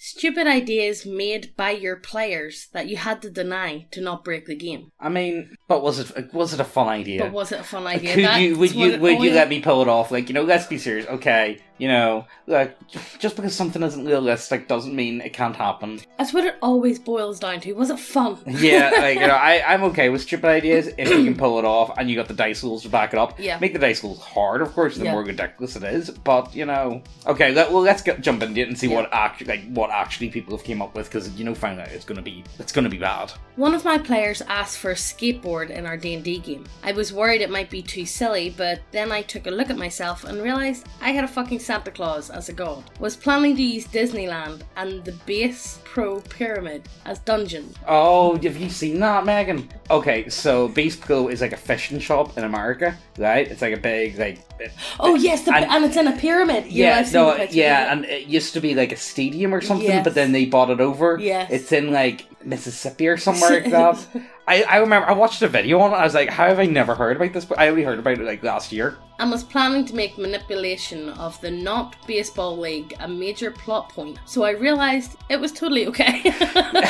Stupid ideas made by your players that you had to deny to not break the game. I mean, but was it was it a fun idea? But was it a fun idea? Could That's you would you would you let me pull it off? Like you know, let's be serious. Okay, you know, like just because something isn't realistic doesn't mean it can't happen. That's what it always boils down to. Was it fun? Yeah, like you know, I I'm okay with stupid ideas if you can pull it off and you got the dice rules to back it up. Yeah. make the dice rules hard, of course. The Yeah. more ridiculous it is, but you know, okay. Let, well, let's get jump into it and see Yeah. what actually like what actually people have came up with because you know, find out it's gonna be it's gonna be bad. One of my players asked for a skateboard in our D&D game. I was worried it might be too silly, but then I took a look at myself and realized I had a fucking Santa Claus as a god. Was planning to use Disneyland and the Bass Pro pyramid as dungeons. Oh, have you seen that, Megan? Okay, so Bass Pro is like a fishing shop in America, right? It's like a big like. Oh yes, the, And- and, it's in a pyramid. Yeah, I've no, picture. yeah, and it used to be like a stadium or something, Yes. but then they bought it over. Yes. It's in like Mississippi or somewhere like that. I, I remember I watched a video on it. I was like, how have I never heard about this? But I only heard about it like last year. and was planning to make manipulation of the not baseball league a major plot point. So I realized it was totally okay.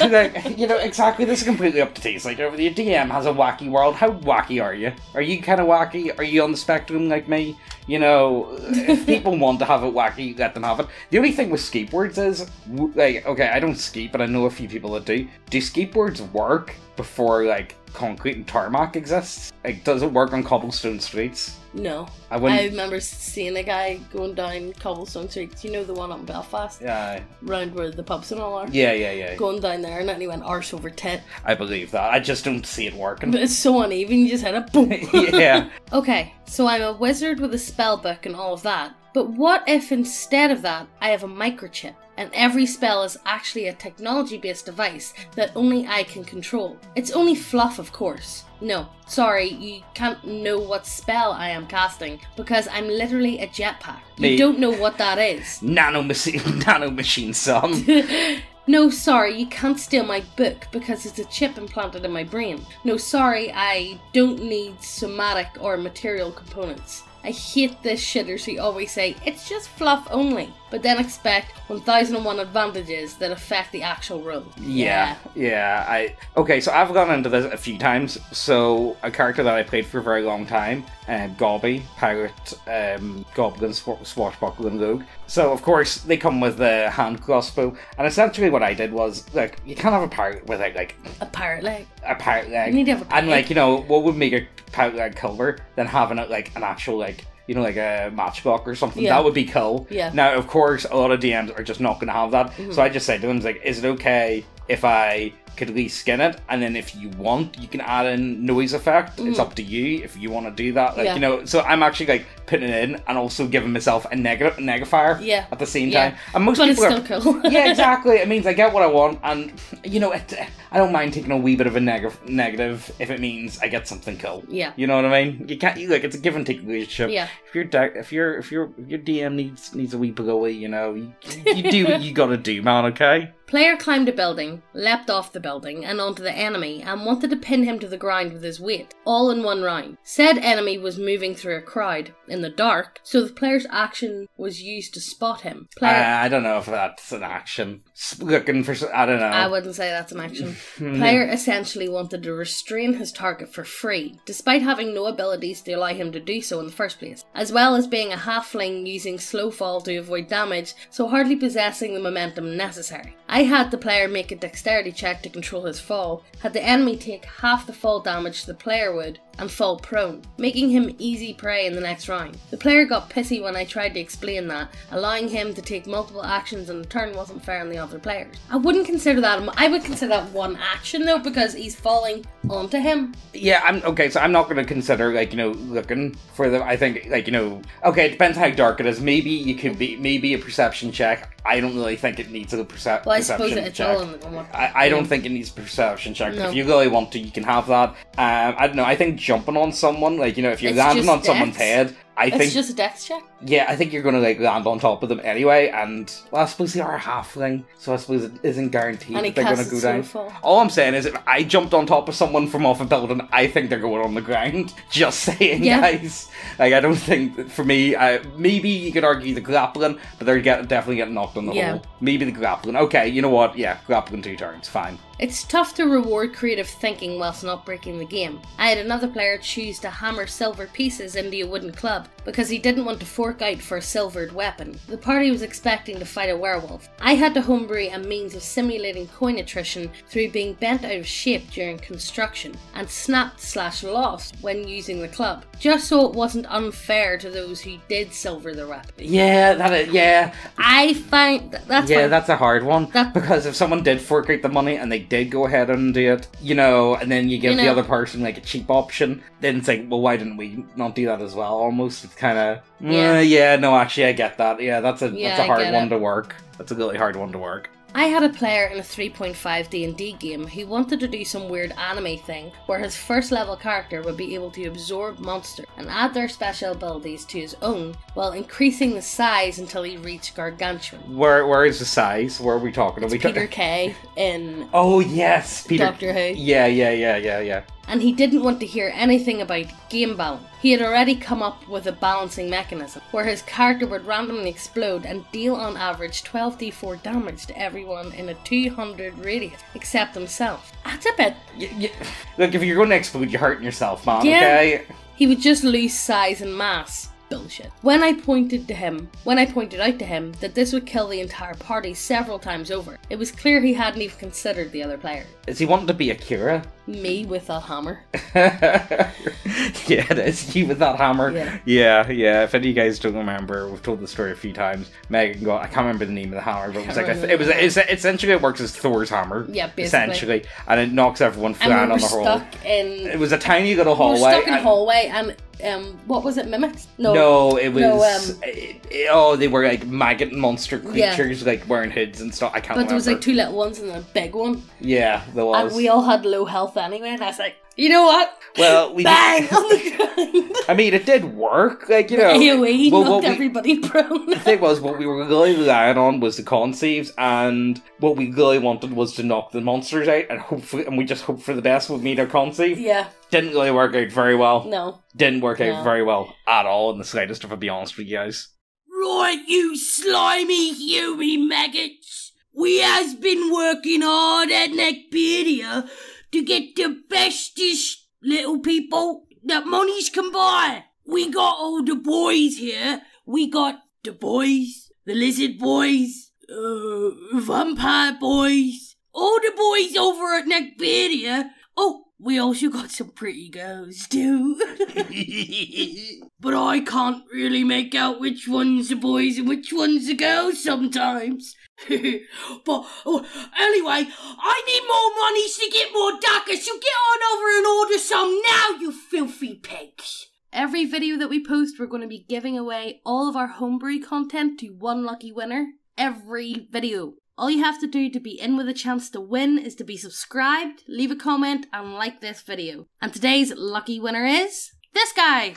like, you know, exactly. This is completely up to taste. Like, your DM has a wacky world. How wacky are you? Are you kind of wacky? Are you on the spectrum like me? You know, if people want to have it wacky, let them have it. The only thing with skateboards is, like, okay, I don't skate, but I know a few people that do. Do skateboards work before, like, concrete and tarmac exists? Like, does it work on cobblestone streets? no. I I wouldn't. remember seeing a guy going down cobblestone streets. You know the one on Belfast? yeah, Round where the pubs and all are? yeah, yeah, yeah. Going down there and then he went arse over tit. I believe that. I just don't see it working. But it's so uneven, you just hit a boom. yeah. Okay, so I'm a wizard with a spell book and all of that. But what if instead of that, I have a microchip and every spell is actually a technology based device that only I can control? It's only fluff, of course. No, sorry, you can't know what spell I am casting because I'm literally a jetpack. You Me- don't know what that is. Nano machine, nano machine, son. No, sorry, you can't steal my book because it's a chip implanted in my brain. No, sorry, I don't need somatic or material components. I hate this shitters who always say it's just fluff only, but then expect 1001 advantages that affect the actual role. Yeah, yeah. I okay. So I've gone into this a few times. So a character that I played for a very long time, um, Gobby, pirate, um, goblin, sw- swashbuckling rogue. So of course they come with the hand crossbow, and essentially what I did was like you can't have a pirate without like A pirate leg. a pirate leg, You need to have a and like you know what would make a pirate leg cooler than having it like an actual like. You know, like a matchbox or something. Yeah. That would be cool. Yeah. Now, of course, a lot of DMs are just not going to have that. Mm-hmm. So I just said to them, like, is it okay if I could at least skin it? And then if you want, you can add in noise effect. It's mm. up to you if you want to do that. Like. Yeah. you know, so I'm actually like putting it in and also giving myself a negative negatifier Yeah. at the same Yeah. time. And most But it's people still are, cool. yeah, exactly. It means I get what I want, and you know, it, I don't mind taking a wee bit of a neg- negative if it means I get something cool. Yeah. You know what I mean? You can't. You, like it's a give and take relationship. Yeah. If your deck, if your if your if your DM needs needs a wee blowy, you know, you, you do what you gotta do, man. Okay. Player climbed a building, leapt off the building and onto the enemy, and wanted to pin him to the ground with his weight, all in one round. Said enemy was moving through a crowd in the dark, so the player's action was used to spot him. Player, I don't know if that's an action. Looking for, I don't know. I wouldn't say that's an action. Hmm. Player essentially wanted to restrain his target for free, despite having no abilities to allow him to do so in the first place, as well as being a halfling using slow fall to avoid damage, so hardly possessing the momentum necessary. I had the player make a dexterity check to control his fall, had the enemy take half the fall damage the player would, and fall prone, making him easy prey in the next round. The player got pissy when I tried to explain that, allowing him to take multiple actions in a turn wasn't fair on the other players. I wouldn't consider that, I would consider that one action though, because he's falling onto him. Yeah, I'm okay. So I'm not going to consider like you know looking for them. I think like you know okay, it depends how dark it is. Maybe you could be maybe a perception check. I don't really think it needs a percep- Well, I perception suppose it's check. all in the. I, I don't think it needs a perception check. But No. if you really want to, you can have that. Um, I don't know. I think jumping on someone, like you know, if you're It's landing on someone's head, I think It's think just a death check. Yeah, I think you're going to like land on top of them anyway. And well, I suppose they are a halfling, so I suppose it isn't guaranteed And that they're going to go down. All I'm saying is, if I jumped on top of someone from off a building, I think they're going on the ground. Just saying, Yeah. guys. Like, I don't think for me. I, maybe you could argue the grappling, but they're get, definitely getting knocked on the Yeah. hole. Maybe the grappling. Okay, you know what? Yeah, grappling two turns, fine. It's tough to reward creative thinking whilst not breaking the game. I had another player choose to hammer silver pieces into a wooden club because he didn't want to out for a silvered weapon. The party was expecting to fight a werewolf. I had to homebrew a means of simulating coin attrition through being bent out of shape during construction and snapped slash lost when using the club, just so it wasn't unfair to those who did silver the weapon. Yeah, that is, yeah. I find th- that's yeah, that's a hard one. That- because if someone did fork out the money and they did go ahead and do it, you know, and then you give You the other person like a cheap option, then it's like, well, why didn't we not do that as well? Almost, it's kind of, Yeah. yeah. yeah, no, actually, I get that. Yeah, that's a Yeah, that's a hard one it. to work. That's a really hard one to work. I had a player in a 3.5 D&D game who wanted to do some weird anime thing where his first level character would be able to absorb monsters and add their special abilities to his own while increasing the size until he reached gargantuan. Where where is the size? Where are we talking? Are we ta- Peter Kay in Oh yes, Peter. Doctor Who. Yeah, yeah, yeah, yeah, yeah. And he didn't want to hear anything about game balance. He had already come up with a balancing mechanism where his character would randomly explode and deal on average 12d4 damage to everyone in a 200 radius except himself. That's a bit. Y- y- Look, if you're going to explode, you're hurting yourself, man. Yeah. Okay. He would just lose size and mass. Bullshit. When I pointed to him, when I pointed out to him that this would kill the entire party several times over, it was clear he hadn't even considered the other player. Is he wanting to be a Akira? Me with that hammer. yeah, that's You with that hammer. Yeah. yeah, yeah. If any of you guys don't remember, we've told the story a few times. Megan got, I can't remember the name of the hammer, but it was like, a, it was, it's, essentially it works as Thor's hammer. Yeah, basically. Essentially. And it knocks everyone flat we on the hole. stuck in It was a tiny little hallway. We were hallway. stuck in and- hallway and um what was it mimics no No, it was. No, um, it- it- oh, they were like maggot monster Yeah. creatures, like wearing hoods and stuff. I can't but there was like two little ones and a big one Yeah, there was. and we all had low health anyway and I was like you know what well, we. bang on the ground I mean, it did work. Like you know. AoE well, knocked what we- everybody prone The thing was, what we were really relying on was the conceives, and what we really wanted was to knock the monsters out, and hopefully, and we just hoped for the best with meet our conceive. yeah Didn't really work out very well. no Didn't work out very well at all in the slightest, if I be honest with you guys. Right, you slimy human maggots. We has been working hard at Neckbeardia to get the bestest little people that monies can buy. We got all the boys here. We got the boys, the lizard boys, uh, vampire boys, all the boys over at Neckbeardia. Oh, we also got some pretty girls too. but I can't really make out which one's are boys and which one's are girls sometimes. but oh, anyway, I need more monies to get more daggers, so get on over and order some now, you filthy pigs. every video that we post we're going to be giving away all of our homebrew content to one lucky winner every video all you have to do to be in with a chance to win is to be subscribed, leave a comment, and like this video. And today's lucky winner is this guy.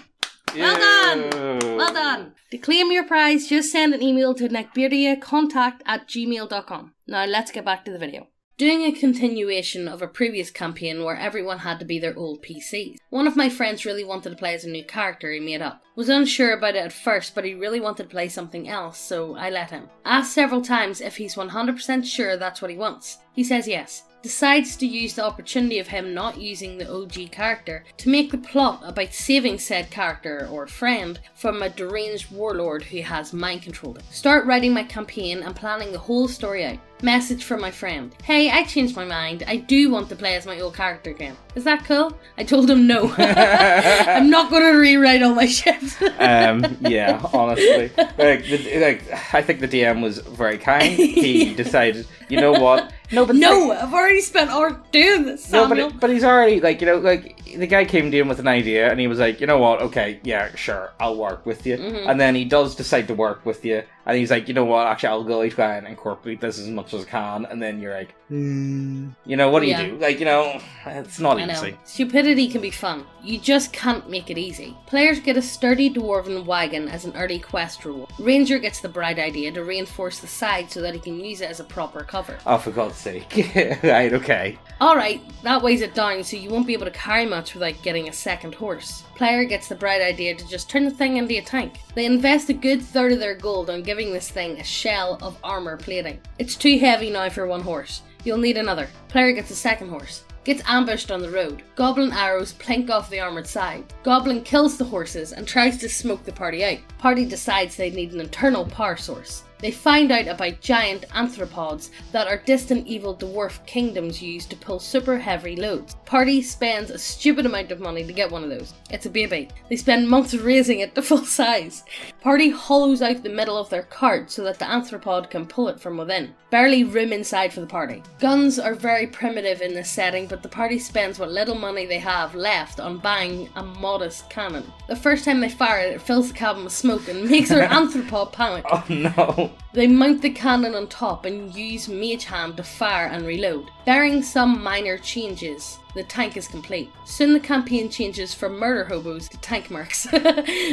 Well done! Well done! To claim your prize, just send an email to neckbeardiacontact at gmail.com. Now let's get back to the video. Doing a continuation of a previous campaign where everyone had to be their old PCs. One of my friends really wanted to play as a new character he made up. Was unsure about it at first, but he really wanted to play something else, so I let him. Asked several times if he's 100% sure that's what he wants. He says yes. Decides to use the opportunity of him not using the OG character to make the plot about saving said character or friend from a deranged warlord who has mind controlled him. Start writing my campaign and planning the whole story out. Message from my friend. Hey, I changed my mind. I do want to play as my old character again. Is that cool? I told him no. I'm not going to rewrite all my shit. um, yeah, honestly, like, the, like I think the DM was very kind. He decided, you know what? No, but no, I've already spent hours doing this, No, but but he's already like you know like the guy came to him with an idea and he was like you know what okay yeah sure I'll work with you Mhm. and then he does decide to work with you And he's like, you know what? Actually, I'll go try and incorporate this as much as I can. And then you're like, hmm. you know, what do Yeah. you do? Like, you know, it's not I know. easy. Stupidity can be fun. You just can't make it easy. Players get a sturdy dwarven wagon as an early quest reward. Ranger gets the bright idea to reinforce the side so that he can use it as a proper cover. Oh, for God's sake. right, okay. Alright, that weighs it down so you won't be able to carry much without getting a second horse. Player gets the bright idea to just turn the thing into a tank. They invest a good third of their gold on giving this thing a shell of armor plating. It's too heavy now for one horse. You'll need another. Player gets a second horse. Gets ambushed on the road. Goblin arrows plink off the armored side. Goblin kills the horses and tries to smoke the party out. Party decides they need an internal power source. They find out about giant anthropods that are distant evil dwarf kingdoms use to pull super heavy loads. Party spends a stupid amount of money to get one of those. It's a baby. They spend months raising it to full size. Party hollows out the middle of their cart so that the anthropod can pull it from within. Barely room inside for the party. Guns are very primitive in this setting, but the party spends what little money they have left on buying a modest cannon. The first time they fire it, it fills the cabin with smoke and makes our anthropod panic. Oh, no. They mount the cannon on top and use Mage Hand to fire and reload. Bearing some minor changes, the tank is complete. Soon the campaign changes from murder hobos to tank mercs.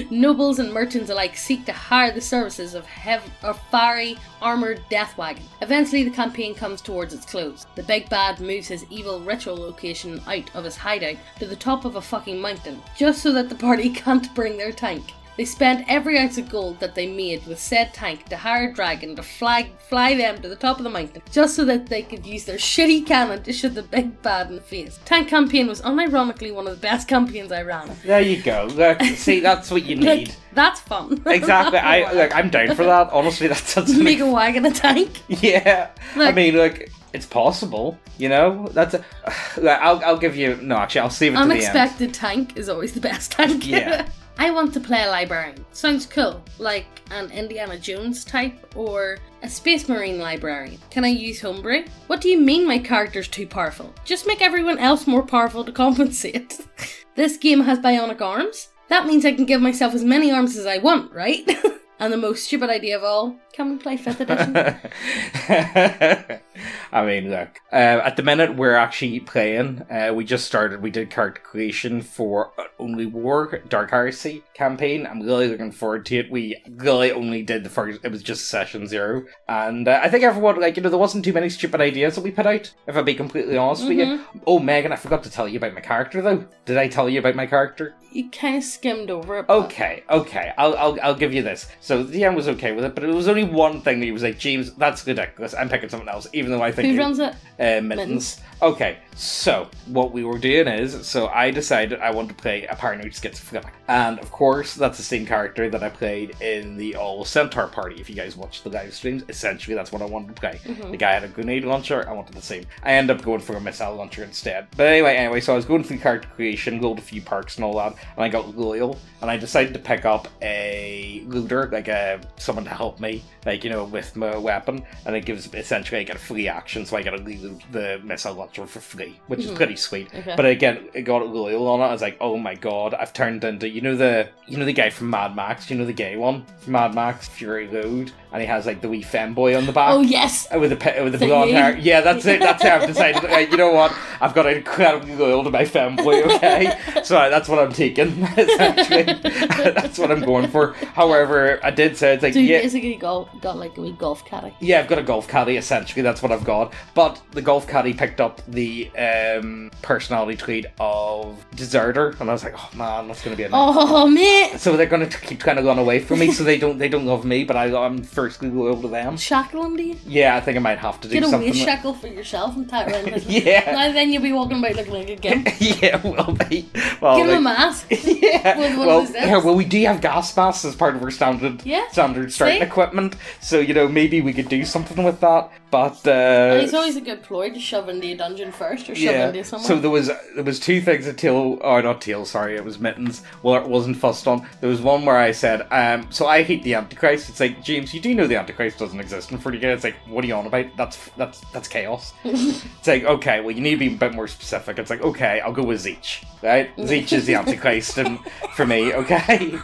Nobles and merchants alike seek to hire the services of, hev- of fiery, armoured death wagon. Eventually the campaign comes towards its close. The big bad moves his evil ritual location out of his hideout to the top of a fucking mountain, just so that the party can't bring their tank. They spent every ounce of gold that they made with said tank to hire a dragon to fly, fly them to the top of the mountain, just so that they could use their shitty cannon to shoot the big bad in the face. Tank campaign was unironically one of the best campaigns I ran. There you go. Look, see, that's what you need. Like, that's fun. Exactly. I look. I'm down for that. Honestly, that sounds Make like, a wagon a tank. yeah. I mean, look, it's possible. You know, that's. A, I'll I'll give you. No, actually, I'll save it to the end. Unexpected tank is always the best tank. Yeah. I want to play a librarian. Sounds cool, like an Indiana Jones type or a Space Marine librarian. Can I use homebrew? What do you mean my character's too powerful? Just make everyone else more powerful to compensate. this game has bionic arms. That means I can give myself as many arms as I want, right? and the most stupid idea of all, can we play 5th edition? I mean, look. Uh, at the minute, we're actually playing. Uh, we just started. We did character creation for Only War Dark Heresy campaign. I'm really looking forward to it. We really only did the first. It was just session zero, and uh, I think everyone like you know there wasn't too many stupid ideas that we put out. If I be completely honest with you. Oh, Megan, I forgot to tell you about my character though. Did I tell you about my character? you kind of skimmed over it. but- Okay, okay, I'll, I'll I'll give you this. So the DM was okay with it, but it was only one thing that he was like, James, that's ridiculous. I'm picking someone else, even though I think Who runs it? uh, mittens. Mittens. Okay, so what we were doing is, so I decided I wanted to play a paranoid schizophrenic, and of course that's the same character that I played in the All Centaur party. If you guys watched the live streams, essentially that's what I wanted to play. Mm-hmm. The guy had a grenade launcher. I wanted the same. I ended up going for a missile launcher instead. But anyway, anyway, so I was going through character creation, rolled a few perks and all that, and I got loyal, and I decided to pick up a looter, like a someone to help me, like you know, with my weapon, and it gives essentially I get a free action, so I get to reload the missile launcher for free, which is pretty sweet. Okay. But again, it got loyal on it. I was like, oh my god, I've turned into you know the you know the guy from Mad Max, you know the gay one? From Mad Max Fury Road, and he has like the wee femboy on the back. Oh, yes! Uh, With the with the blonde hair, yeah, that's it. That's it. I've decided. uh, you know what? I've got incredibly loyal to my femboy. Okay, so uh, that's what I'm taking. Essentially, that's what I'm going for. However, I did say it's like So you yeah, basically got, got like a wee golf caddy. yeah, I've got a golf caddy. Essentially, that's what I've got. But the golf caddy picked up the um, personality trait of deserter, and I was like, oh man, that's gonna be a. Oh, mate! So they're gonna keep kind of run away from me, so they don't they don't love me, but I, I'm firstly loyal to them. Shackling to you? Yeah, I think I might have to do Get a something. waist like- shackle for yourself and tie around his Yeah. Now then you'll be walking about looking like a gimp. yeah, will be. Well, Get him a mask. yeah. With one well, yeah, well, we do have gas masks as part of our standard Yeah. standard starting See? equipment, so you know maybe we could do something with that. But uh, And it's always a good ploy to shove into a dungeon first or shove into someone. So there was there was two things that Teal or not Teal, sorry, it was Mittens. Well, it wasn't fussed on. There was one where I said, um, so I hate the Antichrist. It's like James, you do you know the Antichrist doesn't exist? And 40k, it's like, what are you on about? That's that's that's chaos. it's like, okay, well, you need to be a bit more specific. It's like, okay, I'll go with Tzeentch, right? Tzeentch is the Antichrist, and for me, okay.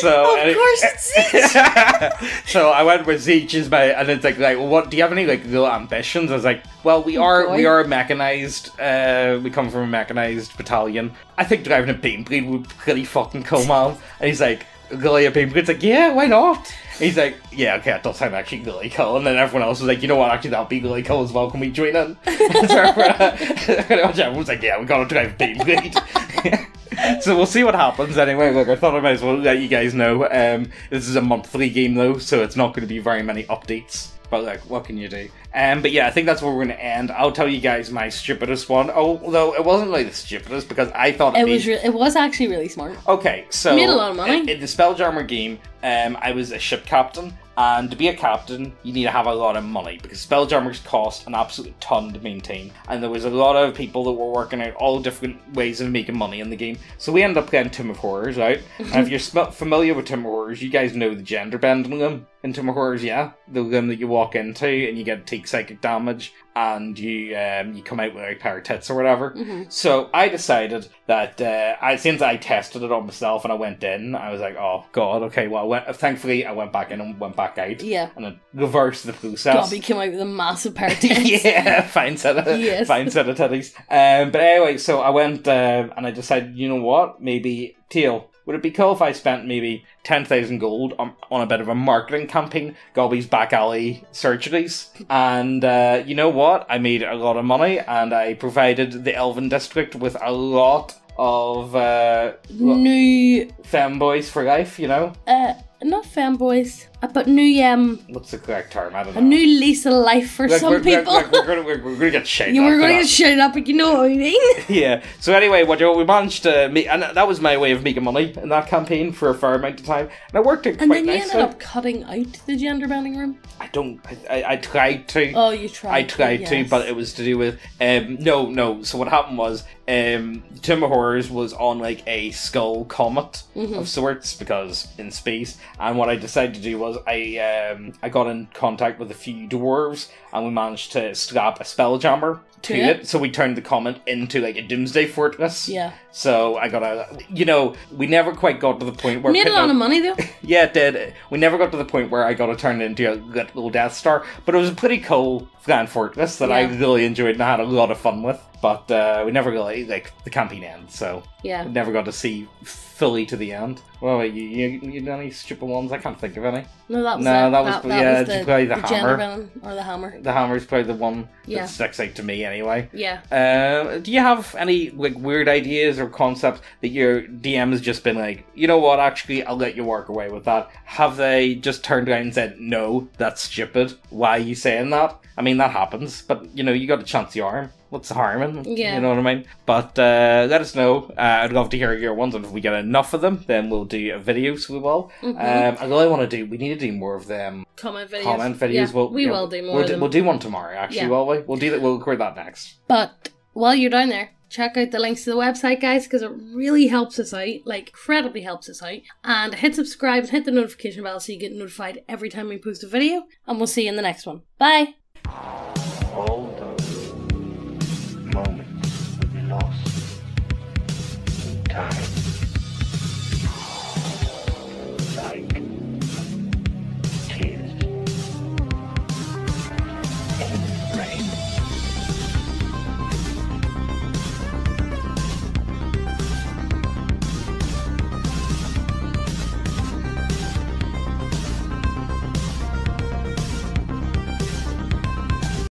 so Of course it's so I went with Tzeentch as my, and it's like, like, well, what do you have any like little ambitions? I was like, well, we are boy. we are mechanized. Uh, we come from a mechanized battalion. I think driving a beam would be pretty fucking cool, man. And he's like, really a Baneblade? It's like, yeah, why not? And he's like, yeah, okay, that does sound actually really cool. And then everyone else was like, you know what, actually that'd be really cool as well. Can we join in? so everyone, everyone's like, yeah, we gotta drive a Baneblade. so we'll see what happens anyway. Look, I thought I might as well let you guys know. Um, this is a monthly game though, so it's not going to be very many updates. But like, what can you do? Um, but yeah, I think that's where we're going to end. I'll tell you guys my stupidest one. Although it wasn't like the stupidest because I thought It was re- it was actually really smart. Okay, so Made a lot of money. In, the Spelljammer game, um, I was a ship captain, and to be a captain, you need to have a lot of money because Spelljammers cost an absolute ton to maintain, and there was a lot of people that were working out all different ways of making money in the game. So we ended up playing Tomb of Horrors, right? and if you're sm- familiar with Tomb of Horrors, you guys know the gender bending in Tomb of Horrors, yeah, the room that you walk into and you get take psychic damage, and you um, you come out with like pair of tits or whatever. So I decided that uh, I since I tested it on myself and I went in, I was like, oh god, okay. Well, I went, thankfully I went back in and went back out, Yeah. and then reversed the process. Gobby came out with a massive pair of tits. yeah, fine set of Yes. fine set of titties. Um, but anyway, so I went um and I decided, you know what? Maybe Teal. Would it be cool if I spent maybe ten thousand gold on, on a bit of a marketing campaign, Gobby's back alley surgeries? And uh, you know what? I made a lot of money, and I provided the Elven district with a lot of uh, New, femboys for life. You know uh, not fanboys, but new, um, what's the correct term? I don't know. a new lease of life for Like, some we're, people. We're, we're, gonna, we're, gonna get shit. you were going to get shouted up, but you know what I mean. yeah. So anyway, what we managed to make, and that was my way of making money in that campaign for a fair amount of time, and it worked out And quite then you nicely. ended up cutting out the gender bending room. I don't. I, I, I tried to. Oh, you tried. I tried to, yes. but it was to do with um no no. So what happened was um Tomb of Horrors was on like a skull comet Mm-hmm. of sorts because in space, and what I decided to do was I um I got in contact with a few dwarves and we managed to strap a spelljammer to To it. it? So we turned the comet into like a doomsday fortress. Yeah. So I got a, you know, we never quite got to the point where we Made a lot of money though. yeah, it did. We never got to the point where I got to turn it into a little Death Star, but it was a pretty cool Grand Fortress that I really enjoyed and I had a lot of fun with. But uh, we never really like the campaign end, so Yeah. we never got to see fully to the end. Well, wait, you you, you know any stupid ones? I can't think of any. No, that was No, it. that was- yeah, was just probably the gender hammer. or the hammer. The hammer's probably the one Yeah. that sticks out to me anyway. Yeah. Uh, do you have any like weird ideas or concepts that your DM has just been like, you know what? Actually, I'll let you work away with that. Have they just turned around and said, "No, that's stupid. Why are you saying that?" I mean, that happens, but you know, you got a chance the arm. What's the harm in? Yeah. You know what I mean? But uh, let us know. Uh, I'd love to hear your ones, and if we get enough of them, then we'll do a video. So we will. Mm-hmm. Um, I really want to do. We need to do more of them Comment videos. comment videos. Yeah, we'll, we will do more We'll of do, them. we'll do one tomorrow. Actually, Yeah. will we? We'll do that. We'll record that next. But while you're down there, check out the links to the website, guys, because it really helps us out. Like, incredibly helps us out. And hit subscribe and hit the notification bell so you get notified every time we post a video. And we'll see you in the next one. Bye.